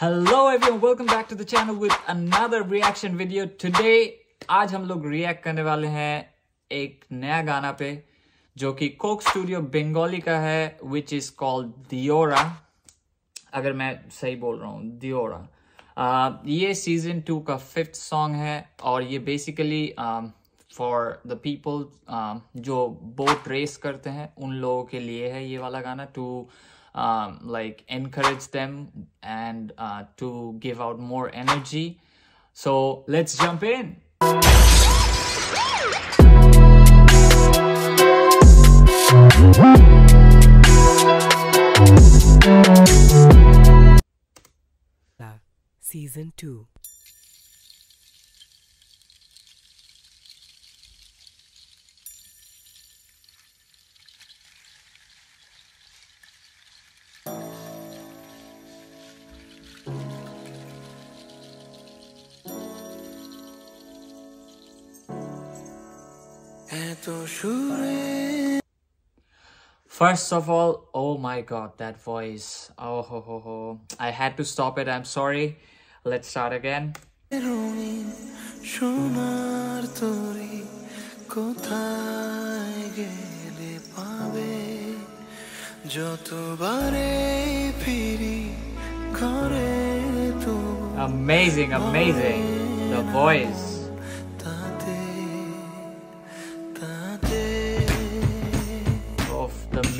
Hello everyone, welcome back to the channel with another reaction video. Today आज हम लोग react करने वाले हैं एक नया गाना पे जो कि कोक स्टूडियो बंगाली का है विच इज़ कॉल्ड दियोरा अगर मैं सही बोल रहा हूँ दियोरा uh, ये सीज़न टू का फिफ्थ सॉन्ग है और ये बेसिकली फॉर द पीपल जो बोट रेस करते हैं उन लोगों के लिए है ये वाला गाना to um, like encourage them and uh, to give out more energy. So let's jump in. Season 2 First of all, oh my god, that voice. Oh ho ho ho. I had to stop it, I'm sorry. Let's start again. Amazing, amazing. The voice.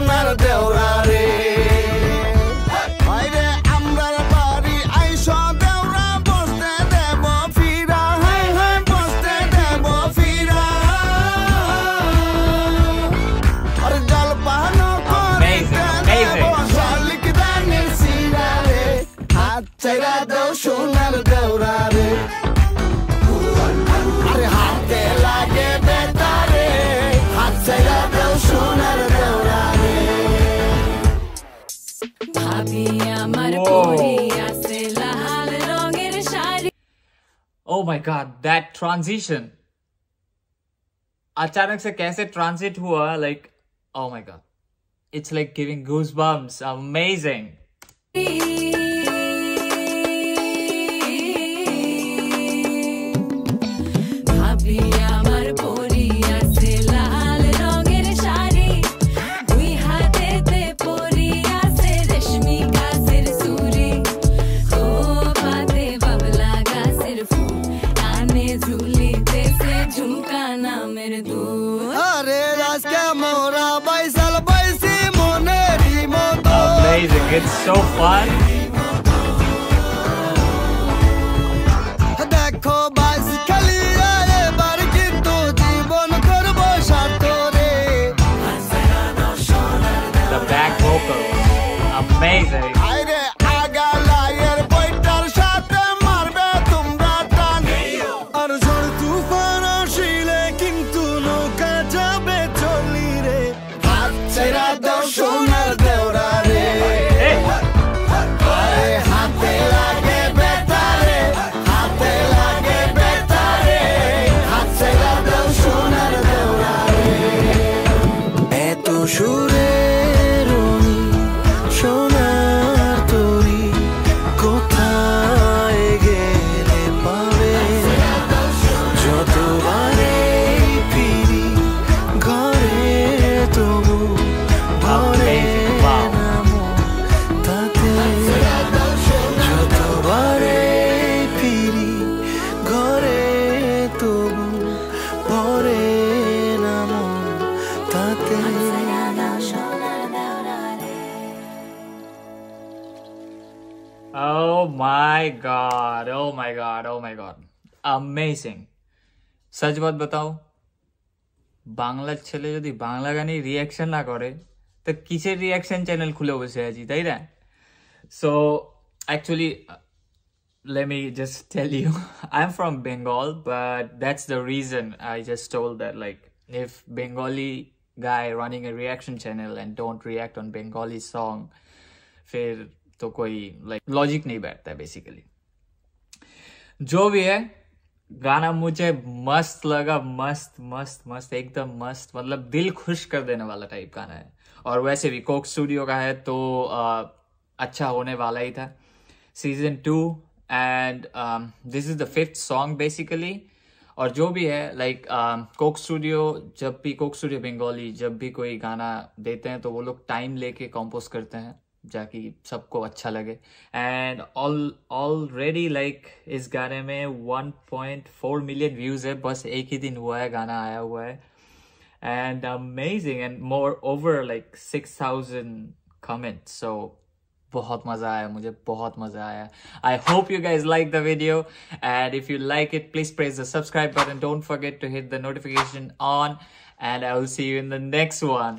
সোনার দেওরা রে আইরে আমরার বাড়ি আইস দেওরা বসতে দেব ফিরা high high বসতে দেব ফিরা। আরে জল পাহানো করিতে দেব. শালিক দানের সিরা রে হাত চাইরা দেও সোনার দেওরা রে আরে হাতে লাগে Oh my god, that transition. अचानक से कैसे ट्रांजिट हुआ like oh my god. It's like giving goosebumps. Amazing. ভাবি so fun. my god. Oh my god. Oh my god. Amazing. সচ বাত बताओ বাংলার ছেলে যদি বাংলা গানে রিয়াকশন না করে তো কিসের রিয়াকশন চ্যানেল খুলে বসে আছি তাই না so actually let me just tell you i'm from bengal but that's the reason i just told that like if bengali guy running a reaction channel and don't react on bengali song फिर तो कोई like logic नहीं बैठता है basically जो भी है गाना मुझे मस्त लगा मस्त मस्त मस्त एकदम मस्त मतलब दिल खुश कर देने वाला टाइप गाना है। और वैसे भी कोक स्टूडियो का है तो आ, अच्छा होने वाला ही था। Season two and this is the fifth song basically और जो भी है लाइक कोक स्टूडियो जब भी कोक स्टूडियो बंगाली जब भी कोई गाना देते हैं तो वो लोग टाइम लेके कंपोज करते हैं। जाकि सबको अच्छा लगे। एंड ऑल ऑलरेडी लाइक इस गाने में 1.4 मिलियन व्यूज़ है, बस एक ही दिन हुआ है, गाना आया हुआ है। And amazing and more over like 6000 comments so बहुत मज़ा आया, मुझे बहुत मज़ा आया। I hope you guys like the video and if you like it please press the subscribe button don't forget to hit the notification on and I will see you in the next one